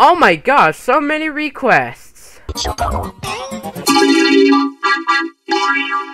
Oh my gosh, so many requests.